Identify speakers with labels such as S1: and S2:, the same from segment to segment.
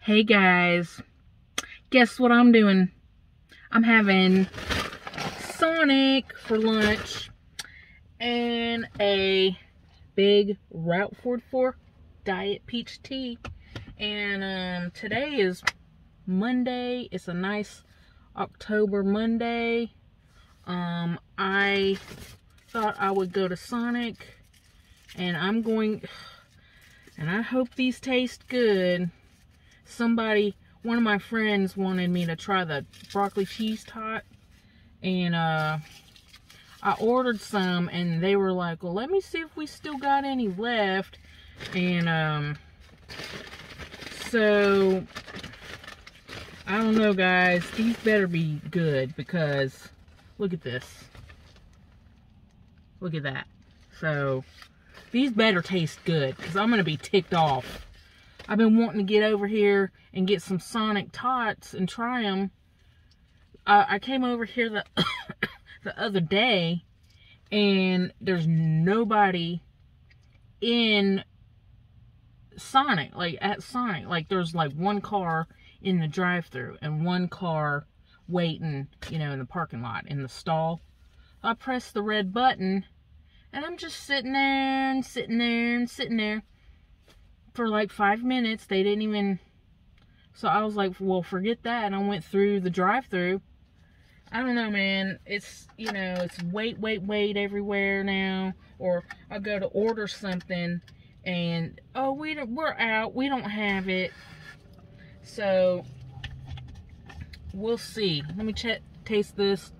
S1: Hey guys, guess what I'm doing? I'm having Sonic for lunch and a big Route 44 Diet Peach Tea. And um, today is Monday. It's a nice October Monday. Um, I thought I would go to Sonic and I'm going, and I hope these taste good somebody, one of my friends wanted me to try the broccoli cheese tot. And uh, I ordered some and they were like, well, let me see if we still got any left. And um, so, I don't know guys, these better be good because look at this. Look at that. So, these better taste good because I'm going to be ticked off. I've been wanting to get over here and get some Sonic Tots and try them. Uh, I came over here the, the other day and there's nobody in Sonic, like at Sonic. Like there's like one car in the drive through and one car waiting, you know, in the parking lot, in the stall. I press the red button and I'm just sitting there and sitting there and sitting there for like five minutes. They didn't even. So I was like, well, forget that. And I went through the drive through. I don't know, man. It's, you know, it's wait, wait, wait everywhere now. Or I go to order something and, oh, we don't, we're out. We don't have it. So, we'll see. Let me check, taste this.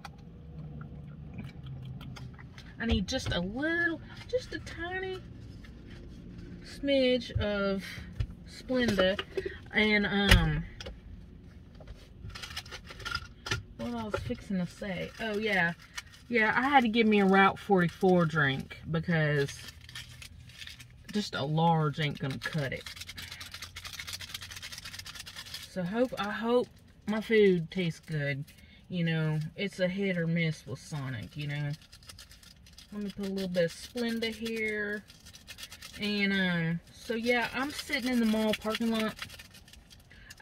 S1: I need just a little, just a tiny smidge of Splenda and um what I was fixing to say. Oh yeah. Yeah, I had to give me a Route 44 drink because just a large ain't gonna cut it. So hope I hope my food tastes good. You know, it's a hit or miss with Sonic, you know. Let me put a little bit of Splenda here. And, um, so yeah, I'm sitting in the mall parking lot.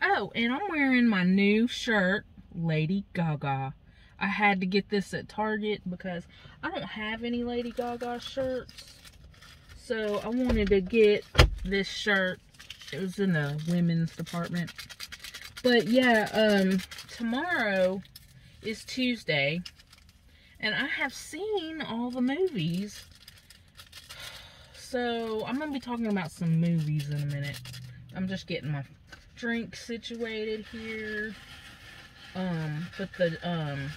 S1: Oh, and I'm wearing my new shirt, Lady Gaga. I had to get this at Target because I don't have any Lady Gaga shirts. So I wanted to get this shirt. It was in the women's department. But yeah, um, tomorrow is Tuesday. And I have seen all the movies so I'm gonna be talking about some movies in a minute. I'm just getting my drink situated here. Um, but the um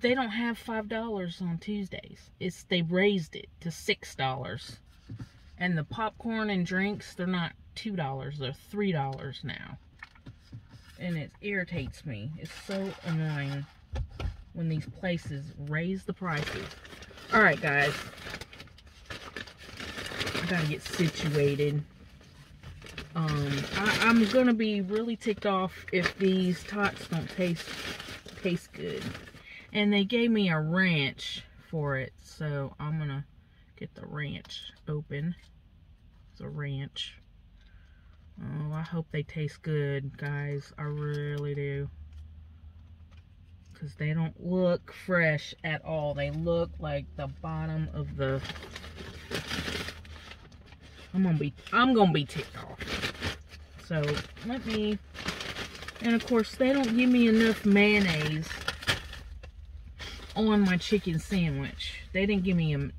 S1: they don't have five dollars on Tuesdays. It's they raised it to six dollars. And the popcorn and drinks, they're not two dollars, they're three dollars now. And it irritates me. It's so annoying when these places raise the prices. All right, guys. I gotta get situated. Um, I, am gonna be really ticked off if these tots don't taste taste good. And they gave me a ranch for it, so I'm gonna get the ranch open. It's a ranch. Oh, I hope they taste good, guys. I really do because they don't look fresh at all. They look like the bottom of the... I'm gonna be, I'm gonna be ticked off. So let me, and of course they don't give me enough mayonnaise on my chicken sandwich. They didn't give me a,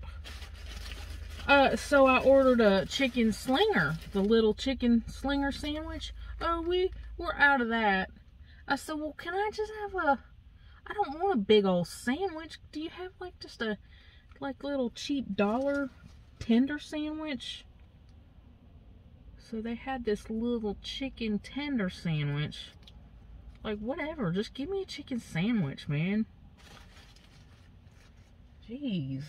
S1: uh, so I ordered a chicken slinger, the little chicken slinger sandwich. Oh, we, we're out of that. I said, well, can I just have a, I don't want a big old sandwich. Do you have like just a like little cheap dollar tender sandwich? So they had this little chicken tender sandwich. Like whatever, just give me a chicken sandwich, man. Jeez.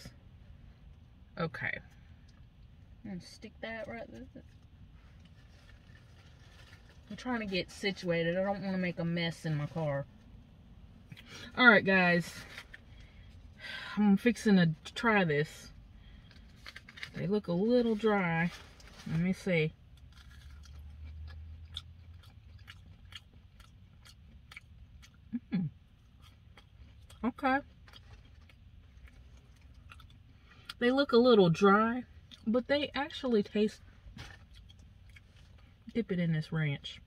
S1: Okay. And stick that right there. I'm trying to get situated. I don't want to make a mess in my car all right guys. I'm fixing to try this. They look a little dry. Let me see. Mm. okay. They look a little dry but they actually taste dip it in this ranch.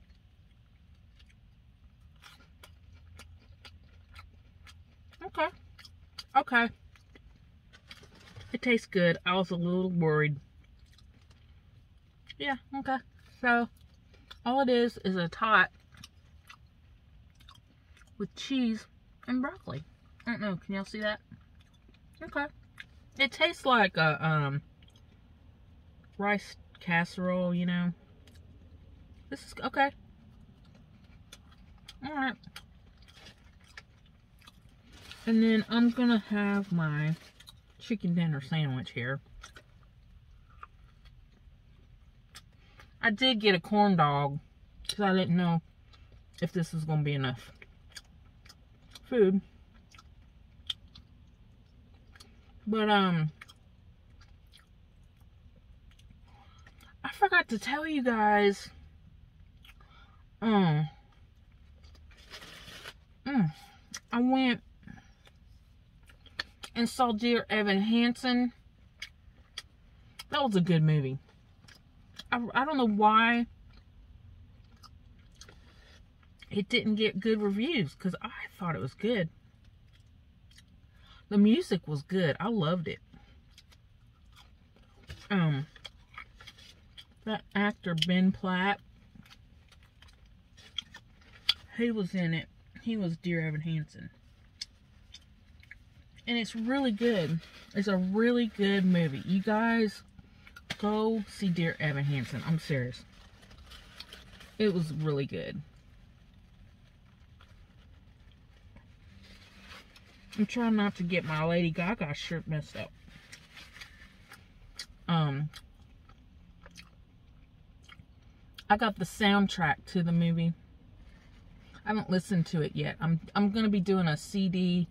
S1: Okay. Okay. It tastes good. I was a little worried. Yeah, okay. So, all it is is a tot with cheese and broccoli. I don't know. Can y'all see that? Okay. It tastes like a um rice casserole, you know. This is okay. All right. And then I'm gonna have my chicken dinner sandwich here. I did get a corn dog because I didn't know if this was gonna be enough food. But, um, I forgot to tell you guys, um, mm, I went and saw Dear Evan Hansen. That was a good movie. I, I don't know why it didn't get good reviews because I thought it was good. The music was good. I loved it. Um, that actor Ben Platt, he was in it. He was Dear Evan Hansen. And it's really good. It's a really good movie. You guys go see Dear Evan Hansen. I'm serious. It was really good. I'm trying not to get my Lady Gaga shirt messed up. Um, I got the soundtrack to the movie. I haven't listened to it yet. I'm I'm gonna be doing a CD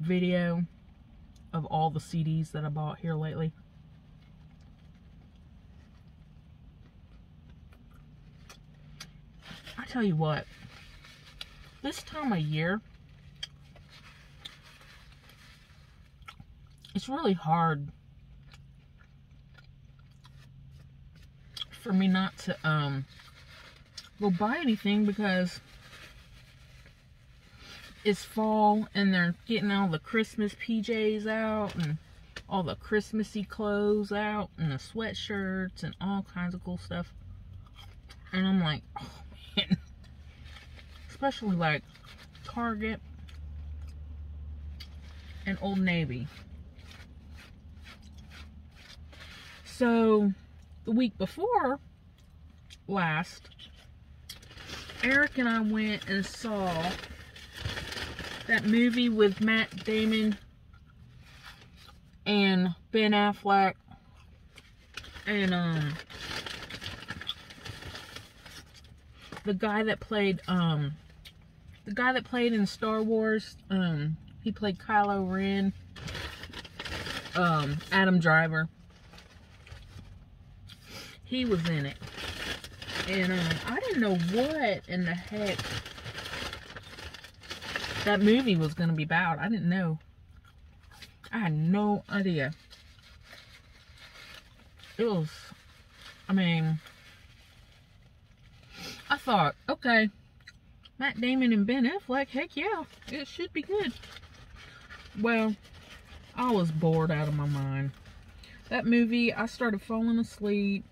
S1: video of all the CDs that I bought here lately. I tell you what, this time of year, it's really hard for me not to um go buy anything because it's fall and they're getting all the Christmas PJs out and all the Christmassy clothes out and the sweatshirts and all kinds of cool stuff. And I'm like, oh man. Especially like Target and Old Navy. So the week before last, Eric and I went and saw that movie with Matt Damon and Ben Affleck and um the guy that played um the guy that played in Star Wars um he played Kylo Ren um Adam Driver. He was in it. And um I didn't know what in the heck that movie was going to be about. I didn't know. I had no idea. It was, I mean, I thought, okay, Matt Damon and Ben Affleck, heck yeah, it should be good. Well, I was bored out of my mind. That movie, I started falling asleep.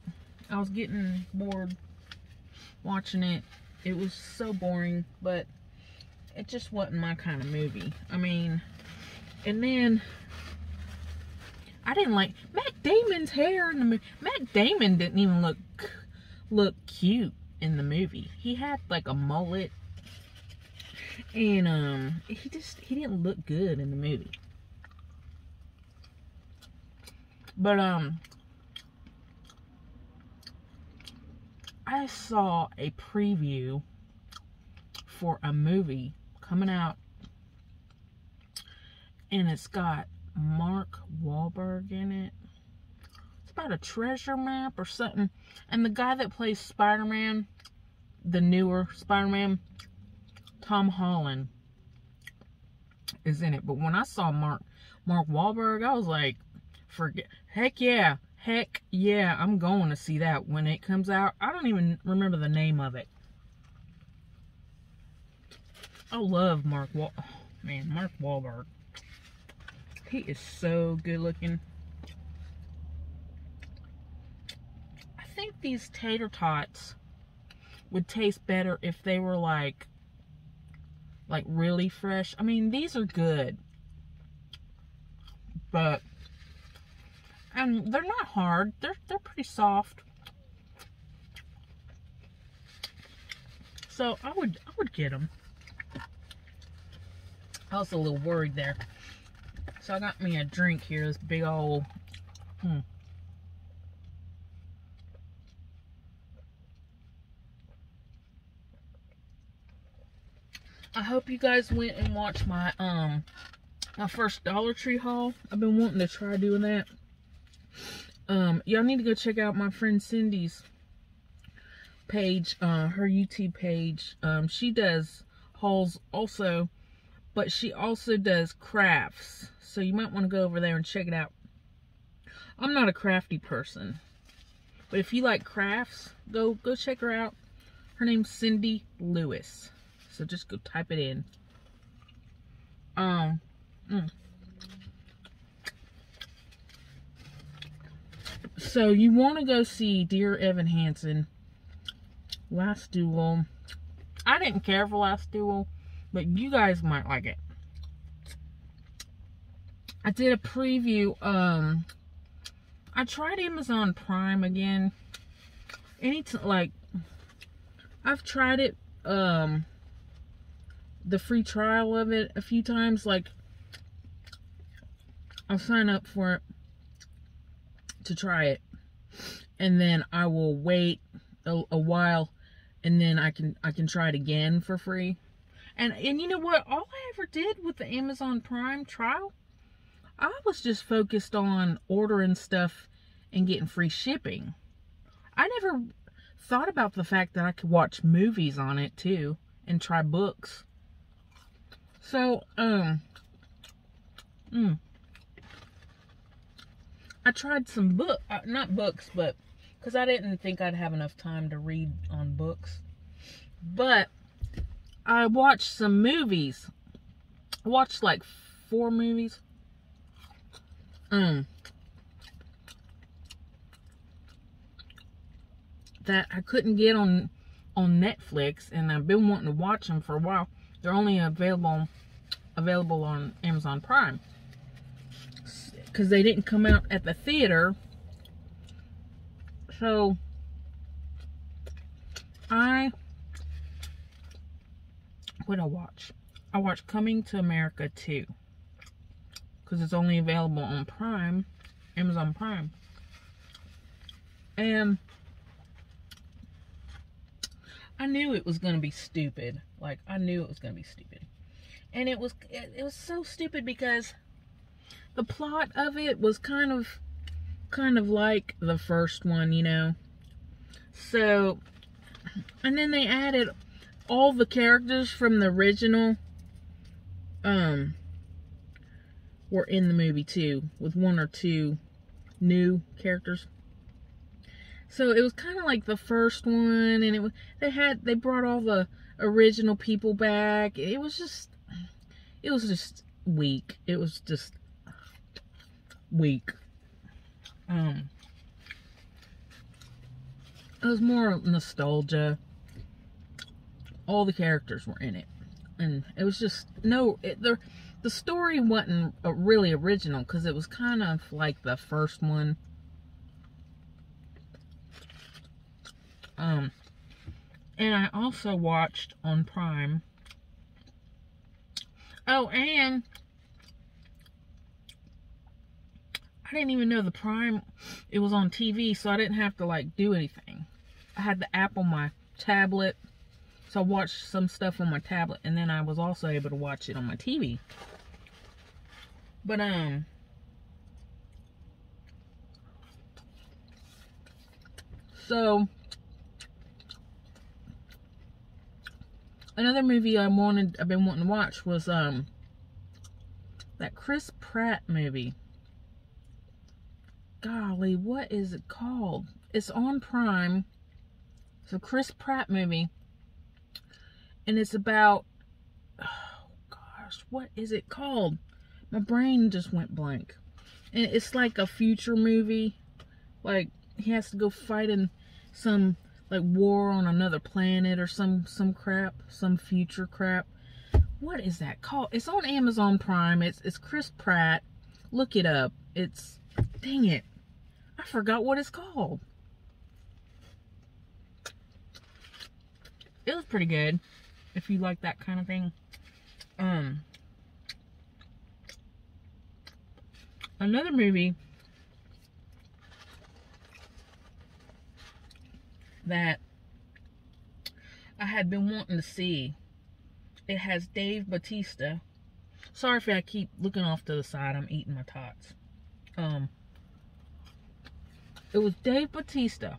S1: I was getting bored watching it. It was so boring, but it just wasn't my kind of movie. I mean, and then I didn't like Matt Damon's hair in the movie. Matt Damon didn't even look look cute in the movie. He had like a mullet, and um, he just he didn't look good in the movie. But um, I saw a preview for a movie coming out. And it's got Mark Wahlberg in it. It's about a treasure map or something. And the guy that plays Spider-Man, the newer Spider-Man, Tom Holland, is in it. But when I saw Mark Mark Wahlberg, I was like, forget heck yeah. Heck yeah, I'm going to see that when it comes out. I don't even remember the name of it. I love Mark Wal oh, man, Mark Wahlberg. He is so good looking. I think these tater tots would taste better if they were like like really fresh. I mean, these are good. But and they're not hard. They're they're pretty soft. So I would I would get them. I was a little worried there. So I got me a drink here. This big old. Hmm. I hope you guys went and watched my um my first Dollar Tree haul. I've been wanting to try doing that. Um, y'all need to go check out my friend Cindy's page, uh, her YouTube page. Um, she does hauls also, but she also does crafts. So you might want to go over there and check it out. I'm not a crafty person, but if you like crafts, go go check her out. Her name's Cindy Lewis. So just go type it in. Um, mm. So you want to go see Dear Evan Hansen. Last Duel. I didn't care for Last Duel, but you guys might like it. I did a preview. Um, I tried Amazon Prime again. Any like, I've tried it. Um, the free trial of it a few times. Like, I'll sign up for it to try it. And then I will wait a, a while and then I can I can try it again for free. And and you know what? All I ever did with the Amazon Prime trial, I was just focused on ordering stuff and getting free shipping. I never thought about the fact that I could watch movies on it too and try books. So, um, mm, I tried some book, uh, not books, but because I didn't think I'd have enough time to read on books. But I watched some movies. I watched like four movies. Um, that I couldn't get on on Netflix, and I've been wanting to watch them for a while. They're only available available on Amazon Prime because they didn't come out at the theater. So I what I watch? I watched Coming to America 2 because it's only available on Prime, Amazon Prime. And I knew it was going to be stupid. Like, I knew it was going to be stupid. And it was, it, it was so stupid because the plot of it was kind of, kind of like the first one, you know. So, and then they added all the characters from the original, um, were in the movie too, with one or two new characters. So it was kind of like the first one, and it was they had they brought all the original people back. It was just it was just weak. It was just weak. Um, it was more nostalgia. All the characters were in it, and it was just no. It, the the story wasn't really original because it was kind of like the first one Um, and I also watched on Prime. Oh, and I didn't even know the Prime, it was on TV, so I didn't have to, like, do anything. I had the app on my tablet, so I watched some stuff on my tablet, and then I was also able to watch it on my TV. But, um, so, another movie I wanted, I've been wanting to watch was um, that Chris Pratt movie. Golly, what is it called? It's on Prime. It's a Chris Pratt movie. And it's about oh gosh, what is it called? My brain just went blank. And it's like a future movie. Like he has to go fight in some like war on another planet or some some crap, some future crap. What is that called? It's on Amazon Prime. It's it's Chris Pratt. Look it up. It's dang it. I forgot what it's called. It was pretty good if you like that kind of thing. Um another movie that I had been wanting to see. It has Dave Batista. Sorry if I keep looking off to the side. I'm eating my tots. Um, it was Dave Batista.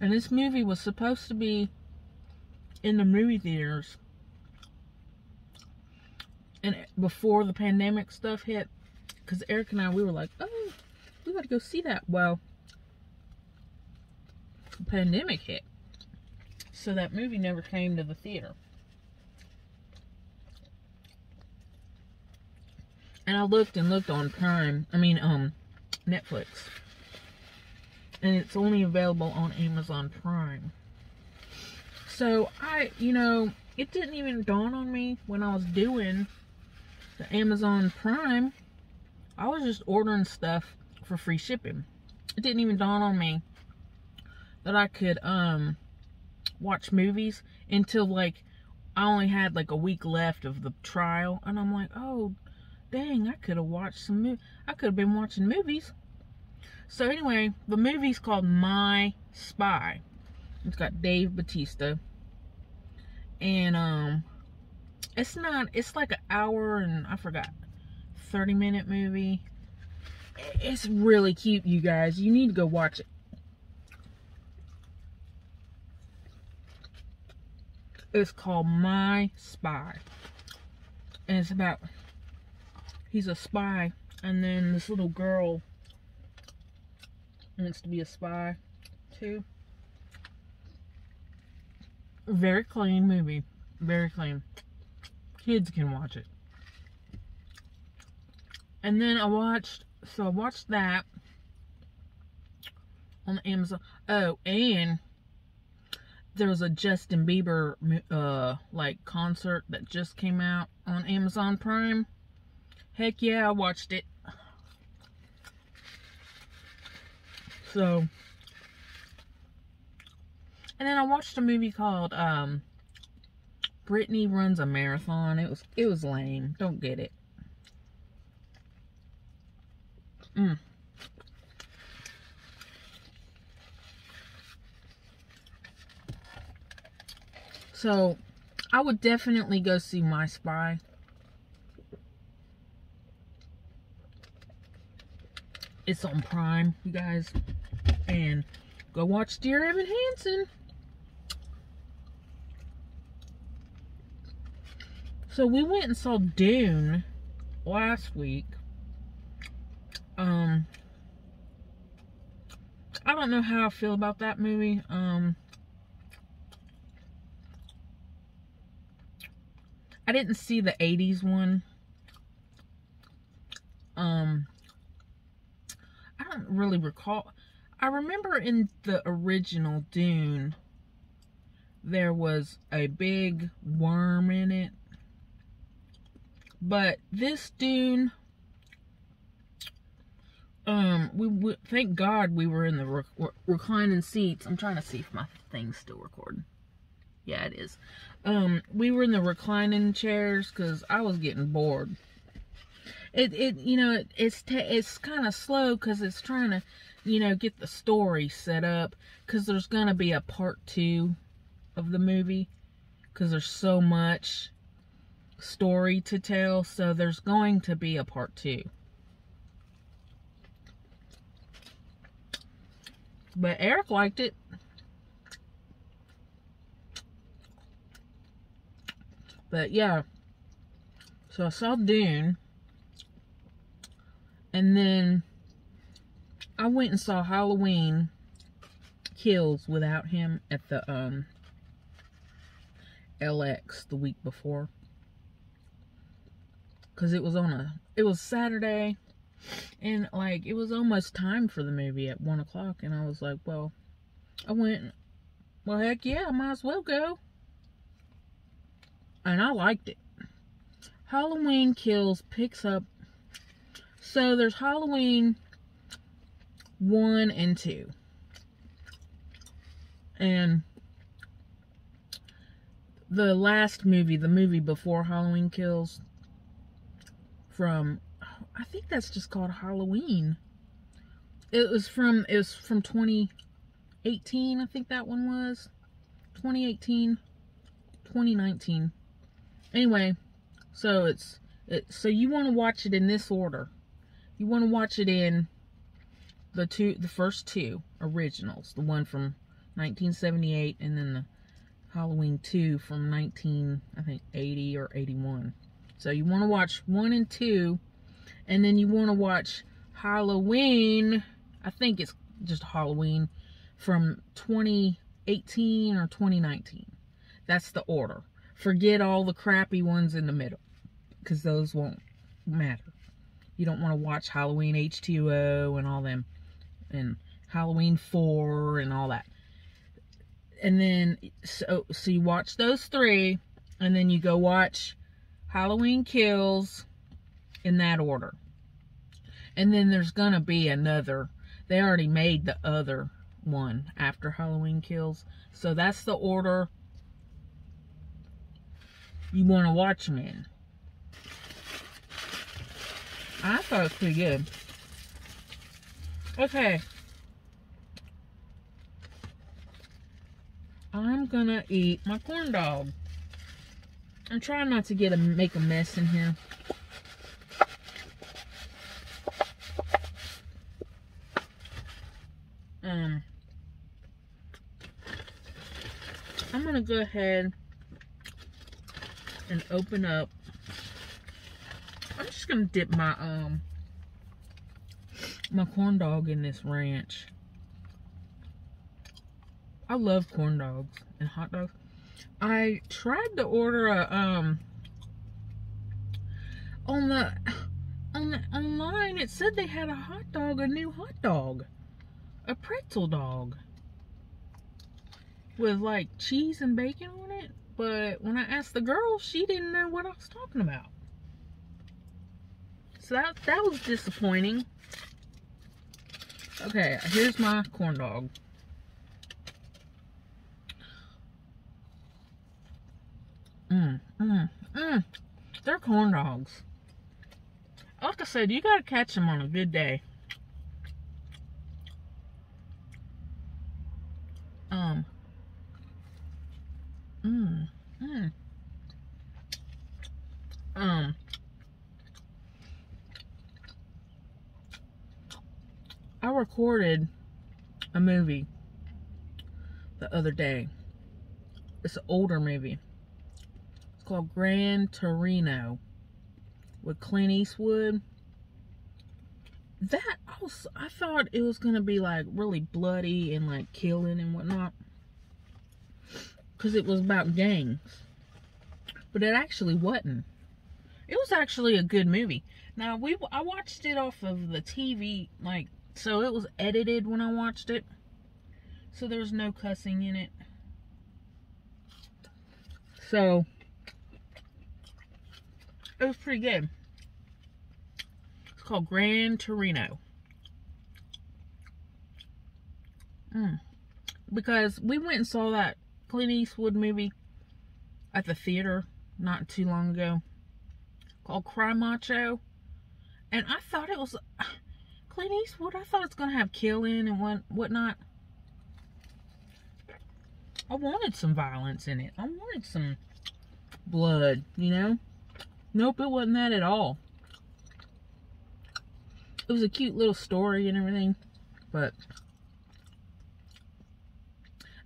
S1: And this movie was supposed to be in the movie theaters. And before the pandemic stuff hit, because Eric and I, we were like, oh, we got to go see that. Well, the pandemic hit. So that movie never came to the theater. And I looked and looked on Prime, I mean, um, Netflix. And it's only available on Amazon Prime. So I, you know, it didn't even dawn on me when I was doing the Amazon Prime. I was just ordering stuff for free shipping. It didn't even dawn on me that I could um watch movies until like I only had like a week left of the trial and I'm like, "Oh, dang, I could have watched some mo- I could have been watching movies." So anyway, the movie's called My Spy. It's got Dave Batista. And um it's not it's like an hour and I forgot 30 minute movie. It's really cute, you guys. You need to go watch it. It's called My Spy. And it's about he's a spy and then this little girl wants to be a spy too. Very clean movie. Very clean. Kids can watch it. And then I watched so I watched that on Amazon. Oh, and there was a Justin Bieber uh like concert that just came out on Amazon Prime. Heck yeah, I watched it. So and then I watched a movie called um Britney runs a marathon. It was it was lame. Don't get it. Mm. So, I would definitely go see My Spy. It's on Prime, you guys. And go watch Dear Evan Hansen. So we went and saw Dune last week. Um, I don't know how I feel about that movie. Um, I didn't see the 80s one. Um, I don't really recall. I remember in the original Dune, there was a big worm in it. But this Dune, um, we, we thank God we were in the rec reclining seats. I'm trying to see if my thing's still recording. Yeah, it is. Um, we were in the reclining chairs because I was getting bored. It, it, you know, it, it's it's kind of slow because it's trying to, you know, get the story set up because there's gonna be a part two of the movie because there's so much story to tell. So there's going to be a part two. But Eric liked it. But yeah. So I saw Dune. And then I went and saw Halloween Kills without him at the um LX the week before. Cause it was on a it was Saturday and like it was almost time for the movie at one o'clock and I was like, well I went well heck yeah, I might as well go. And I liked it. Halloween Kills picks up so there's Halloween 1 and 2. And the last movie, the movie before Halloween Kills, from, I think that's just called Halloween. It was from, it was from 2018, I think that one was. 2018, 2019. Anyway, so it's, it, so you want to watch it in this order. You want to watch it in the two, the first two originals, the one from 1978 and then the Halloween 2 from 19, I think 80 or 81. So you want to watch 1 and 2 and then you want to watch Halloween, I think it's just Halloween from 2018 or 2019. That's the order. Forget all the crappy ones in the middle because those won't matter. You don't want to watch Halloween H2O and all them and Halloween 4 and all that. And then, so, so you watch those three, and then you go watch Halloween Kills in that order. And then there's going to be another. They already made the other one after Halloween Kills. So that's the order you want to watch them in. I thought it was pretty good. Okay. I'm gonna eat my corn dog. I'm trying not to get a make a mess in here. Um, I'm gonna go ahead and open up. I'm just gonna dip my um my corn dog in this ranch. I love corn dogs and hot dogs. I tried to order a um on the on the online it said they had a hot dog, a new hot dog. A pretzel dog. With like cheese and bacon on it. But when I asked the girl, she didn't know what I was talking about. So that that was disappointing. Okay, here's my corn dog. Mmm, mmm, mmm. They're corn dogs. Like I said, you gotta catch them on a good day. Um. Mmm, mmm. Um. I recorded a movie the other day. It's an older movie. Called Gran Torino with Clint Eastwood. That I I thought it was gonna be like really bloody and like killing and whatnot. Cause it was about gangs. But it actually wasn't. It was actually a good movie. Now we I watched it off of the TV like so it was edited when I watched it. So there's no cussing in it. So it was pretty good. It's called Gran Torino. Mm. Because we went and saw that Clint Eastwood movie at the theater not too long ago called Cry Macho. And I thought it was Clint Eastwood, I thought it's going to have killing and what whatnot. I wanted some violence in it. I wanted some blood, you know? Nope, it wasn't that at all. It was a cute little story and everything, but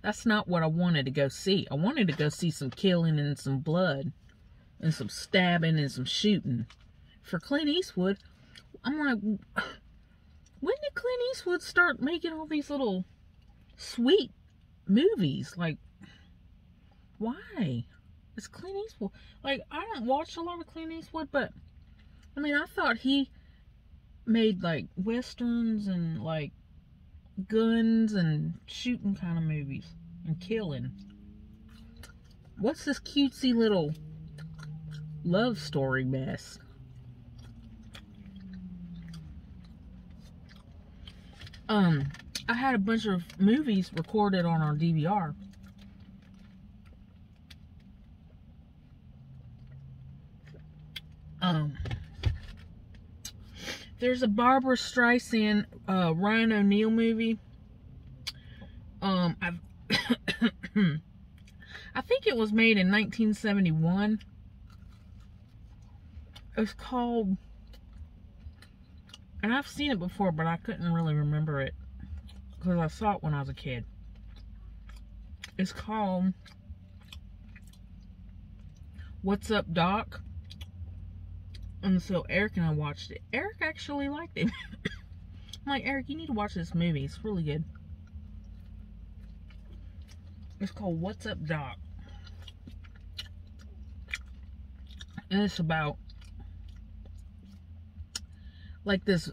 S1: that's not what I wanted to go see. I wanted to go see some killing and some blood and some stabbing and some shooting. For Clint Eastwood, I'm like, when did Clint Eastwood start making all these little sweet movies? Like, why? It's Clint Eastwood. Like, I don't watch a lot of Clint Eastwood, but I mean, I thought he made like westerns and like guns and shooting kind of movies and killing. What's this cutesy little love story mess? Um, I had a bunch of movies recorded on our DVR. Um, there's a Barbra Streisand, uh, Ryan O'Neal movie. Um, I, I think it was made in 1971. It's called, and I've seen it before, but I couldn't really remember it because I saw it when I was a kid. It's called What's Up, Doc? And so Eric and I watched it. Eric actually liked it. I'm like, Eric, you need to watch this movie. It's really good. It's called What's Up Doc. And it's about like this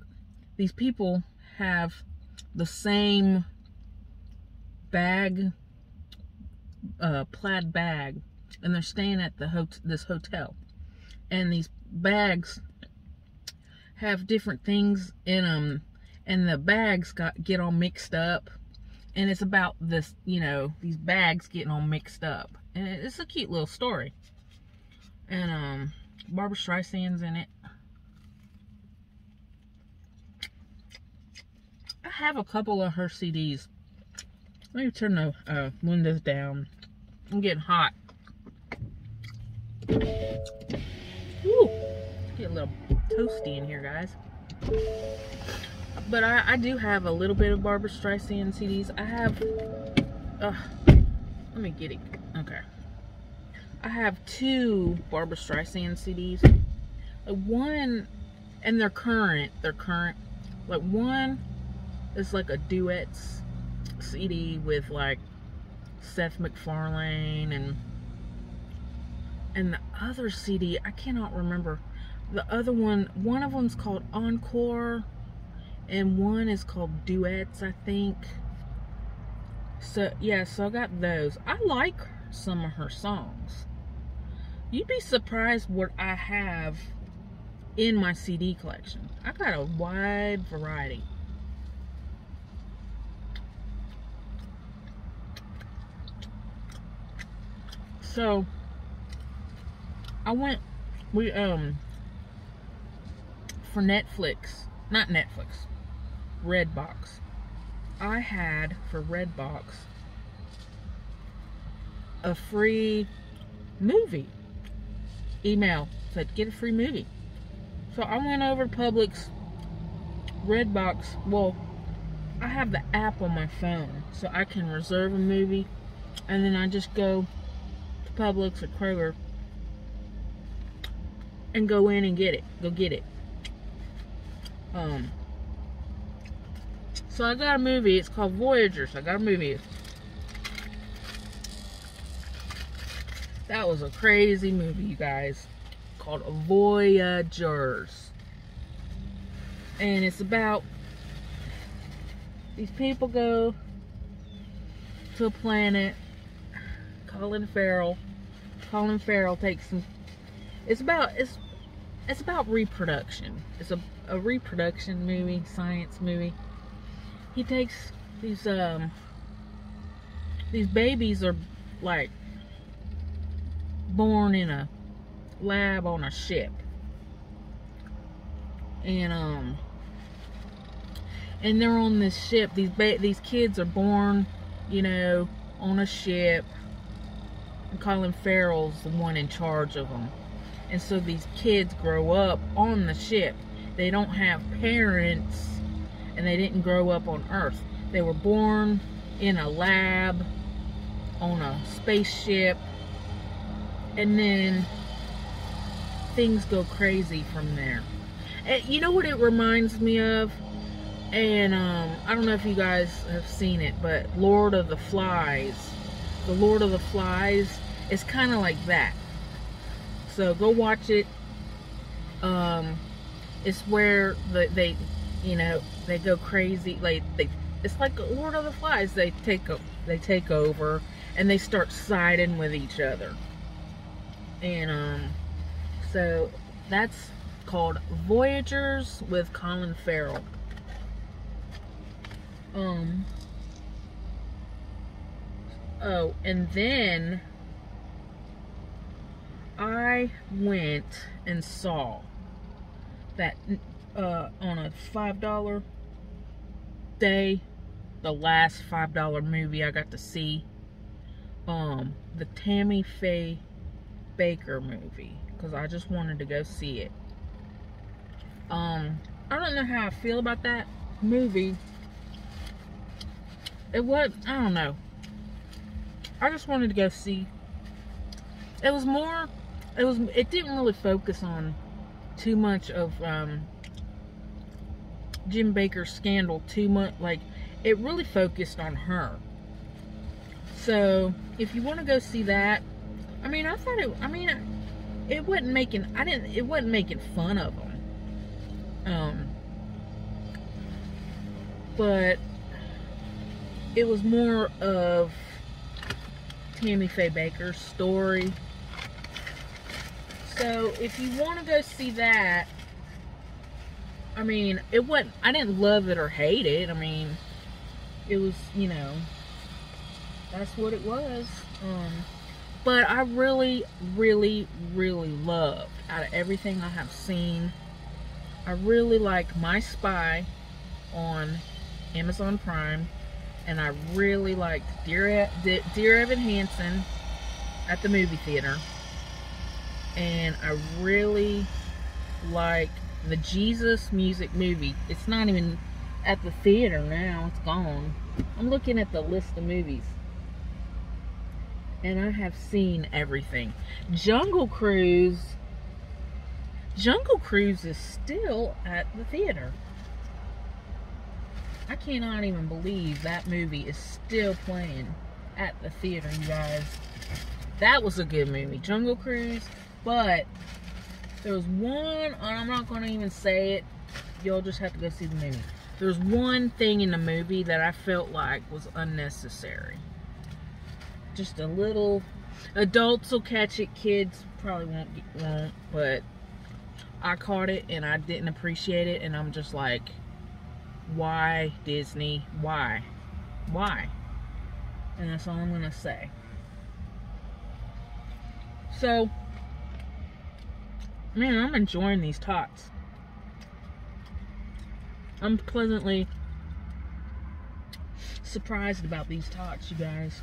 S1: these people have the same bag uh plaid bag and they're staying at the this hotel and these bags have different things in them and the bags got get all mixed up and it's about this you know these bags getting all mixed up and it's a cute little story. And um Barbra Streisand's in it. I have a couple of her CDs let me turn the uh, windows down. I'm getting hot. Ooh, little toasty in here, guys. But I, I do have a little bit of Barbra Streisand CDs. I have, uh, let me get it. Okay. I have two Barbra Streisand CDs. One, and they're current. They're current. Like one is like a duets CD with like Seth MacFarlane and and the other CD, I cannot remember. The other one, one of them's called Encore, and one is called Duets, I think. So, yeah, so I got those. I like some of her songs. You'd be surprised what I have in my CD collection. I got a wide variety. So, I went, we, um, for Netflix, not Netflix, Redbox. I had for Redbox a free movie. Email said get a free movie. So I went over to Publix, Redbox. Well, I have the app on my phone, so I can reserve a movie, and then I just go to Publix or Kroger and go in and get it. Go get it. Um. So I got a movie. It's called Voyagers. I got a movie. That was a crazy movie, you guys. Called Voyagers. And it's about these people go to a planet. Colin Farrell. Colin Farrell takes some. It's about it's it's about reproduction. It's a, a reproduction movie, science movie. He takes these um these babies are like born in a lab on a ship. And um and they're on this ship. These these kids are born, you know, on a ship. And Colin Farrell's the one in charge of them and so these kids grow up on the ship. They don't have parents and they didn't grow up on Earth. They were born in a lab on a spaceship and then things go crazy from there. And you know what it reminds me of? And um, I don't know if you guys have seen it, but Lord of the Flies. The Lord of the Flies is kind of like that. So go watch it. Um, it's where the, they, you know, they go crazy. Like they, it's like Lord of the Flies. They take they take over and they start siding with each other. And um, so that's called Voyagers with Colin Farrell. Um. Oh, and then I went and saw that uh, on a five dollar day, the last five dollar movie I got to see, um, the Tammy Faye Bakker movie because I just wanted to go see it. Um, I don't know how I feel about that movie. It was, I don't know. I just wanted to go see. It was more, it was, it didn't really focus on too much of um, Jim Bakker's scandal too much. Like, it really focused on her. So, if you want to go see that, I mean, I thought it, I mean, it wasn't making, I didn't, it wasn't making fun of them. Um, but it was more of Tammy Faye Bakker's story. So if you want to go see that, I mean, it wasn't, I didn't love it or hate it. I mean, it was, you know, that's what it was. Um, but I really, really, really loved out of everything I have seen. I really like My Spy on Amazon Prime and I really liked Dear, Dear Evan Hansen at the movie theater. And I really like the Jesus Music movie. It's not even at the theater now. It's gone. I'm looking at the list of movies. And I have seen everything. Jungle Cruise. Jungle Cruise is still at the theater. I cannot even believe that movie is still playing at the theater, you guys. That was a good movie, Jungle Cruise. But there was one, and I'm not going to even say it. You'll just have to go see the movie. There's one thing in the movie that I felt like was unnecessary. Just a little. Adults will catch it, kids probably won't, won't, but I caught it and I didn't appreciate it, and I'm just like, why Disney? Why? Why? And that's all I'm to say. So, man, I'm enjoying these tots. I'm pleasantly surprised about these tots, you guys.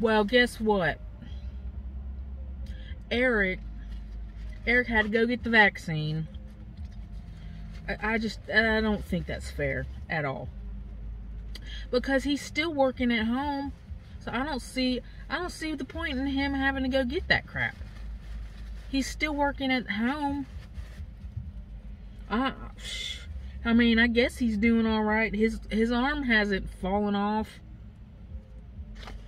S1: Well, guess what? Eric, Eric had to go get the vaccine I, just, I don't think that's fair at all. Because he's still working at home. So I don't see, I don't see the point in him having to go get that crap. He's still working at home. I, I mean, I guess he's doing all right. His his arm hasn't fallen off.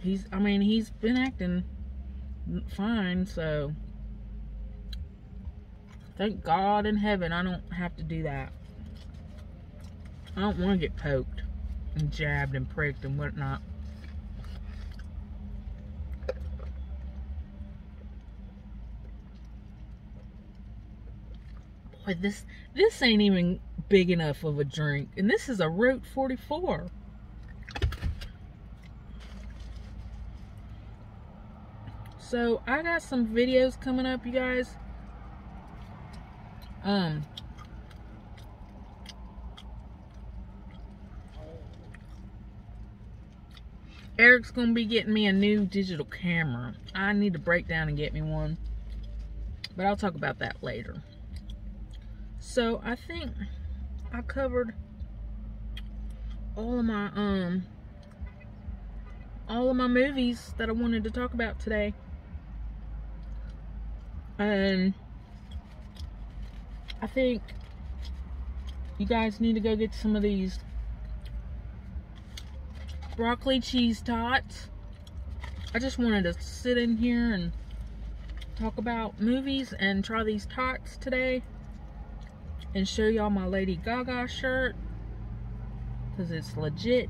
S1: He's, I mean, he's been acting fine, so Thank God in heaven I don't have to do that. I don't want to get poked and jabbed and pricked and whatnot. Boy, this this ain't even big enough of a drink. And this is a Route 44. So, I got some videos coming up, you guys. Um, Eric's gonna be getting me a new digital camera. I need to break down and get me one. But I'll talk about that later. So I think I covered all of my um all of my movies that I wanted to talk about today. And I think you guys need to go get some of these broccoli cheese tots. I just wanted to sit in here and talk about movies and try these tots today and show y'all my Lady Gaga shirt because it's legit.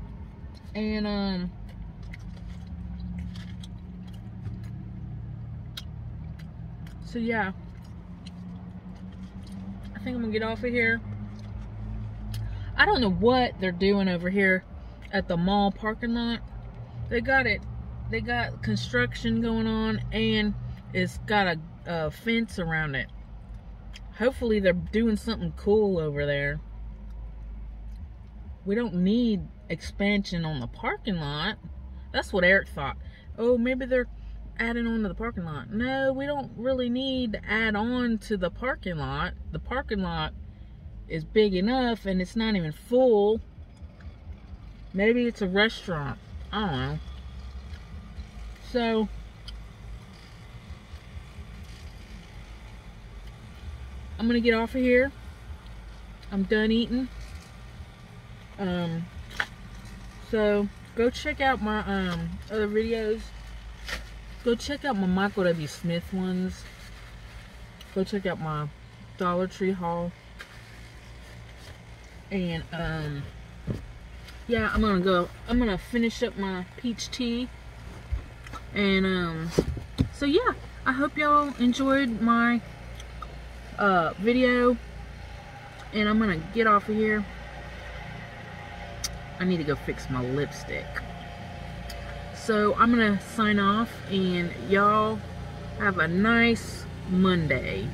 S1: And um so yeah. I think I'm gonna get off of here. I don't know what they're doing over here at the mall parking lot. They got it they got construction going on and it's got a, a fence around it hopefully they're doing something cool over there we don't need expansion on the parking lot. That's what Eric thought. Oh, maybe they're adding on to the parking lot. No, we don't really need to add on to the parking lot. The parking lot is big enough and it's not even full. Maybe it's a restaurant. I don't know. So, I'm going to get off of here. I'm done eating. Um, so go check out my um other videos. Go check out my Michael W. Smith ones. Go check out my Dollar Tree haul. And um yeah, I'm gonna go I'm gonna finish up my peach tea. And um so yeah, I hope y'all enjoyed my uh video. And I'm gonna get off of here. I need to go fix my lipstick. So I'm going to sign off and y'all have a nice Monday.